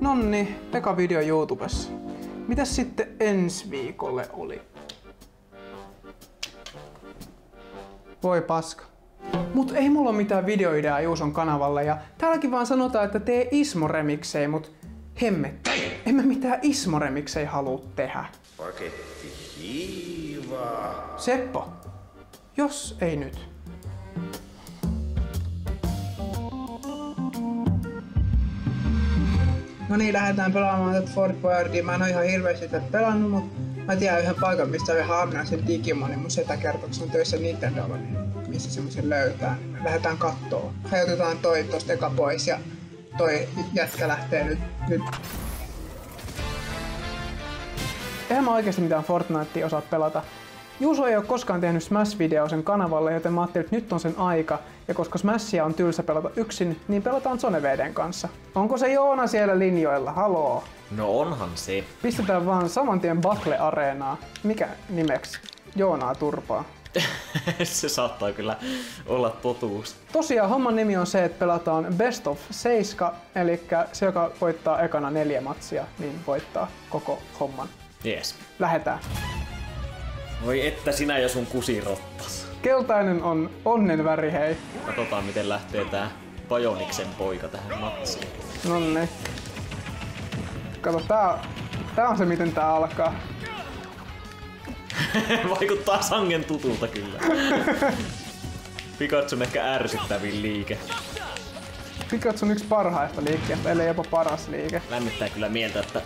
Nonni, eka video YouTubessa. Mitäs sitten ensi viikolle oli? Voi paska. Mut ei mulla ole mitään videoideaa Juuson kanavalle ja täälläkin vaan sanotaan, että tee Ismo-remiksei, mut hemmetti. En mä mitään Ismo-remiksei halua tehdä. Paketti hiivaa. Seppo, jos ei nyt. No niin, lähdetään pelaamaan tätä Fort Boyardia. Mä en oo ihan hirveästi tätä pelannut, mutta mä tiedän yhden paikan, mistä oli harvinaisen Digimonin. Mun setä kertoo, kun on töissä Nintendolla, niin missä semmoisen löytää. Niin lähdetään kattoo. Hajotetaan toi tosta eka pois ja toi jätkä lähtee nyt, nyt Eihän mä oikeasti mitään Fortnitea osaa pelata. Juuso ei ole koskaan tehnyt Smash-videoa sen kanavalle, joten mä ajattelin, että nyt on sen aika. Ja koska Smashia on tylsä pelata yksin, niin pelataan Soneveden kanssa. Onko se Joona siellä linjoilla? Haloo? No onhan se. Pistetään vaan saman tien Battle-areenaa. Mikä nimeksi? Joonaa turpaa. se saattaa kyllä olla totuus. Tosiaan homman nimi on se, että pelataan Best of 7, eli se joka voittaa ekana neljä matsia, niin voittaa koko homman. Jees. Lähetään. Voi että sinä ja sun kusirottas. Keltainen on onnen väri, hei. Katsotaan miten lähtee tää Bajoniksen poika tähän matsiin. Nonni. Kato, tää, tää on se miten tää alkaa. Vaikuttaa sangen tutulta kyllä. Pikachu on ehkä ärsyttävin liike. Pikachu on yksi parhaista liikkeistä, ellei jopa paras liike. Lämmittää kyllä mieltä, että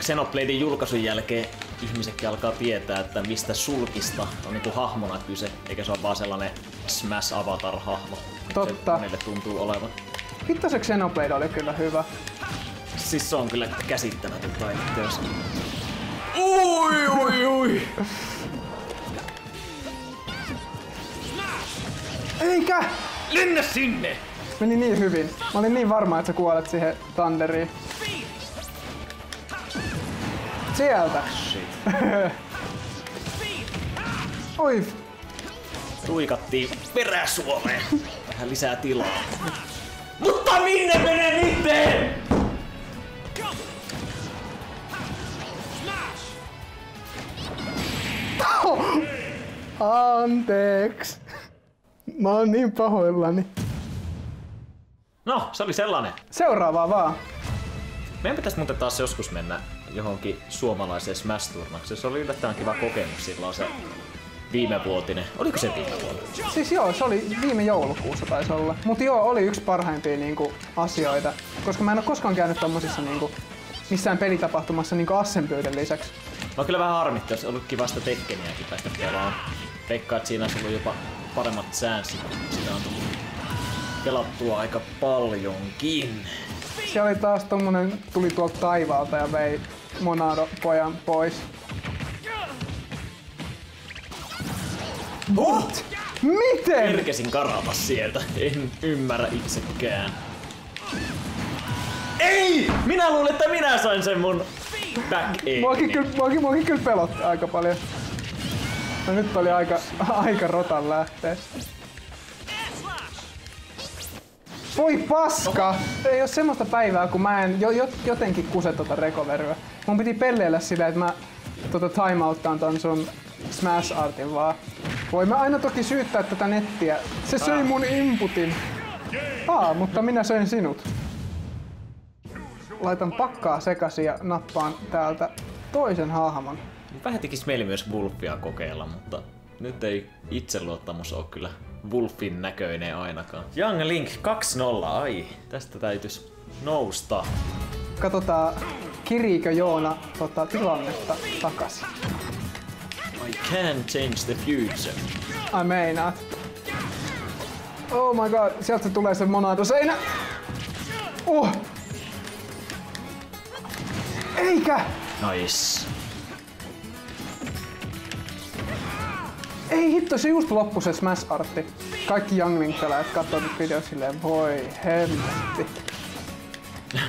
Xenobladein julkaisun jälkeen ihmisetkin alkaa tietää, että mistä sulkista on niinku hahmona kyse, eikä se ole vaan sellainen Smash Avatar-hahmo. Totta. Se monille tuntuu olevan. Hitto se Xenoblade oli kyllä hyvä. Siis se on kyllä käsittämätön taideteos. Ui, ui, ui. Eikä! Lennä sinne! Meni niin hyvin. Mä olin niin varma, että sä kuolet siihen Thunderiin. Sieltä. Shit. Oi. Tuikattiin peräsuoreen. Vähän lisää tilaa. Mutta minne menee niitten? Anteeksi. Mä oon niin pahoillani. No, se oli sellainen. Seuraavaa vaan. Meidän pitäisi muuten taas joskus mennä johonkin suomalaiseen Smash-turnaukseen. Se oli yllättävän kiva kokemus silloin se viime vuotinen. Oliko se viime vuonna? Siis joo, se oli viime joulukuussa taisi olla. Mut joo, oli yksi parhaimpia niinku, asioita. Koska mä en oo koskaan käynyt tommosissa niinku, missään pelitapahtumassa niinku Assenpyyden lisäksi. No kyllä vähän harmitti, olisi ollut kivasta Tekkeniäkin päästä pelaamaan. Veikkaan, että siinä olisi ollut jopa paremmat säännöt. Sitä on tullut pelattua aika paljonkin. Siellä oli taas tommonen, tuli tuolta taivaalta ja vei Monado pojan pois. What? Miten? Kerkesin karata sieltä, en ymmärrä itsekään. Ei! Minä luulen, että minä sain sen mun back Muakin kyllä, muakin, muakin kyllä pelotti aika paljon. No nyt oli aika, aika rotan lähteä. Voi paska! Ei oo semmoista päivää, kun mä en jo, jo, jotenkin kuse tota recoveryä. Mun piti pelleillä sillä, että mä tota timeouttaan ton sun Smash Artin vaan. Voi mä aina toki syyttää tätä nettiä. Se söi mun inputin. Aa, mutta minä söin sinut. Laitan pakkaa sekaisin ja nappaan täältä toisen hahmon. Vähän tekis mieli myös Wolfia kokeilla, mutta nyt ei itseluottamus ole kyllä Wolfin näköinen ainakaan. Young Link 2.0, ai, tästä täytyis nousta. Katsotaan, kiriikö Joona tota, tilannetta takas. I can change the future. Ai meinaat. Oh my god, sieltä tulee se monado seinä. Uh. Eikä! Nice. Ei hitto, se just loppu se Smash Artti. Kaikki Youngling pelaajat katsoo nyt silleen, voi hemmetti.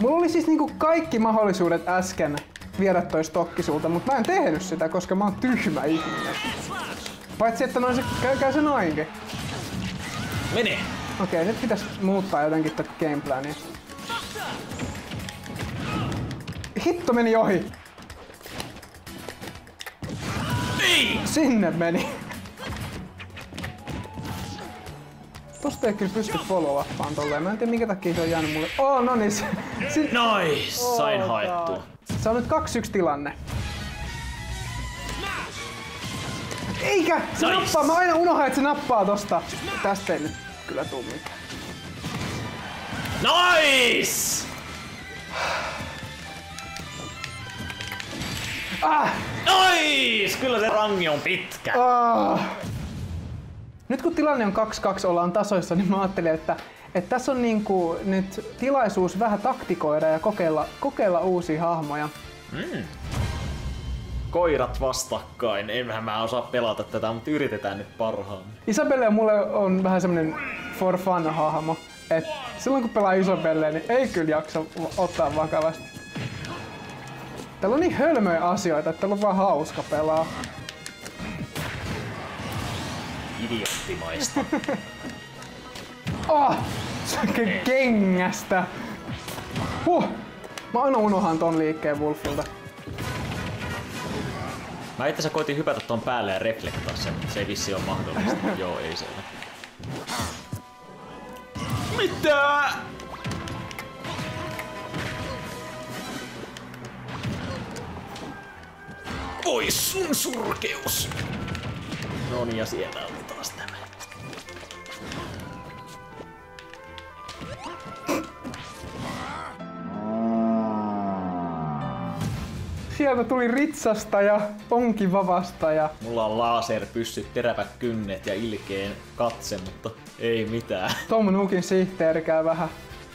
Mulla oli siis niinku kaikki mahdollisuudet äsken viedä toi stokki sulta, mutta mä en tehnyt sitä, koska mä oon tyhmä ihminen. Paitsi että noin se käy, käy se noinkin. Mene! Okei, nyt pitäis muuttaa jotenkin tätä gameplania. Hitto meni ohi. Ei! Sinne meni. Tosta ei kyllä pysty follow upaan tolleen. Mä en tiedä minkä takia se on jäänyt mulle. Oh, no niin. Se, Nice! Sain Oh, haettua. Se on nyt 2-1 tilanne. Eikä! Se Nice. nappaa! Mä aina unohan, että se nappaa tosta. Tästä ei nyt kyllä tuu mitään. Nice! Ah! Nice! Kyllä se rangi on pitkä. Ah. Nyt kun tilanne on 2-2, ollaan tasoissa, niin mä ajattelin, että, että tässä on niinku nyt tilaisuus vähän taktikoida ja kokeilla, kokeilla uusia hahmoja. Mm. Koirat vastakkain. Enhän mä osaa pelata tätä, mutta yritetään nyt parhaamme. Isabelle mulle on vähän semmonen for fun hahmo. Et silloin kun pelaa Isabelle, niin ei kyllä jaksa ottaa vakavasti. Täällä on niin hölmöjä asioita, että täällä on vaan hauska pelaa. Idioottimaista. Oh! Se kengästä! Huh! Mä aina unohan ton liikkeen Wolfilta. Mä itse asiassa koitin hypätä ton päälle ja reflektaa sen, mutta se ei vissi ole mahdollista. Joo, ei se ole. Mitä? Oi sun surkeus! No niin, ja siellä oli taas tämä. Sieltä tuli ritsasta ja ponkivavasta ja Mulla on laserpyssyt, terävät kynnet ja ilkeen katse, mutta ei mitään. Tom Nookin sihteeri käy vähän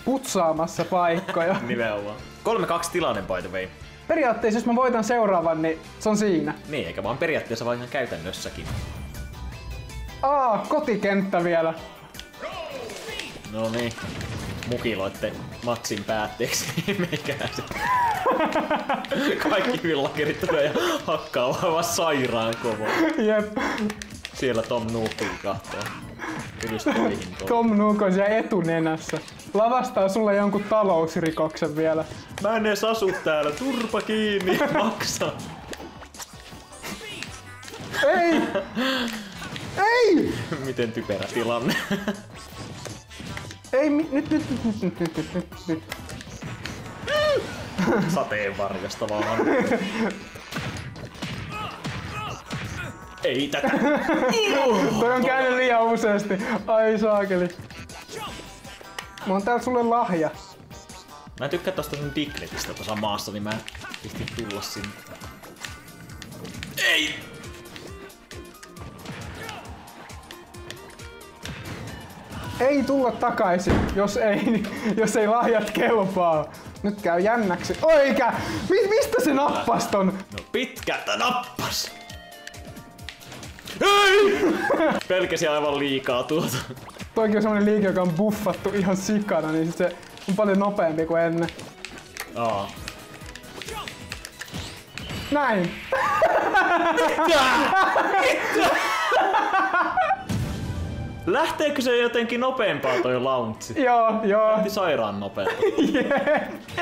putsaamassa paikkoja. Nimenomaan. 3-2 tilanne by the way. Periaatteessa jos mä voitan seuraavan, niin se on siinä. Niin, eikä vaan periaatteessa vaan ihan käytännössäkin. Aa, kotikenttä vielä. No niin. Mukiloitte matsin päätteeksi meikäläiset. Kaikki villakerit tulee ja hakkaa aivan sairaan kovaa. Jep. Siellä Tom Nookki kahtoo. Tom Nook on siellä etunenässä. Lavastaa sulle jonkun talousrikoksen vielä. Mä en edes asu täällä, turpa kiinni, maksa. Ei! Ei! Miten typerä tilanne. Ei, nyt, nyt, nyt, nyt, nyt, nyt, nyt, nyt, nyt. Sateenvarjosta vaan. Ei tätä. Toi on käynyt liian useasti. Ai saakeli. Mä oon täällä sulle lahja. Mä en tykkää tosta sun Dignetistä tuossa maassa, niin mä pistin tulla sinne. Ei! Ei tulla takaisin, jos ei, jos ei lahjat kelpaa. Nyt käy jännäksi. Oikä! Mi- mistä se nappas ton? No pitkältä nappas! Ei! Pelkäsi aivan liikaa tuota. Toikin on semmonen liike, joka on buffattu ihan sikana, niin sit se on paljon nopeampi kuin ennen. Aa. Näin! Lähteekö se jotenkin nopeampaa toi launchi? Joo, joo. Lähti sairaan nopeasti. Jep. 4-2.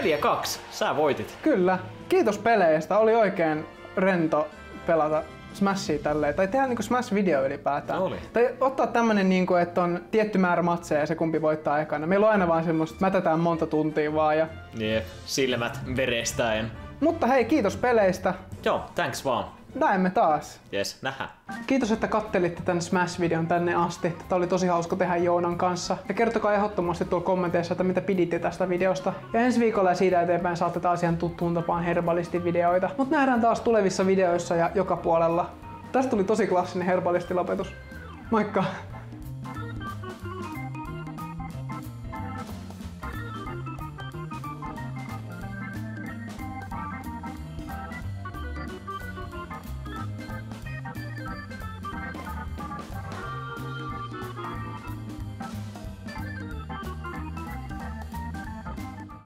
Sä voitit. Kyllä. Kiitos peleistä. Oli oikein rento pelata Smashia tälleen. Tai tehdä niinku Smash-video ylipäätään. Oli. Tai ottaa tämmönen, niinku, että on tietty määrä matseja ja se kumpi voittaa ekana. Meillä on aina vaan semmoista, mätetään monta tuntia vaan. Ja... Jep, silmät verestäen. Mutta hei, kiitos peleistä. Joo, thanks vaan. Näemme taas. Jes, nähdään. Kiitos, että kattelitte tämän Smash-videon tänne asti. Tätä oli tosi hauska tehdä Joonan kanssa. Ja kertokaa ehdottomasti tuolla kommenteissa, että mitä piditte tästä videosta. Ja ensi viikolla ja siitä eteenpäin saatte taas ihan tuttuun tapaan herbalisti-videoita. Mutta nähdään taas tulevissa videoissa ja joka puolella. Tästä tuli tosi klassinen herbalistilopetus. Moikka!